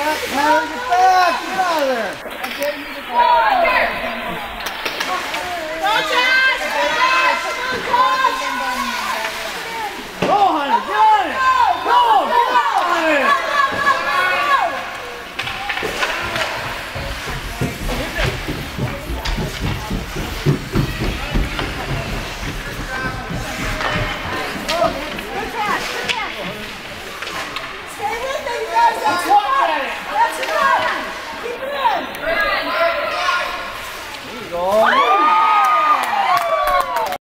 Tyler, get back! Get out of there! Go, Hunter! got it.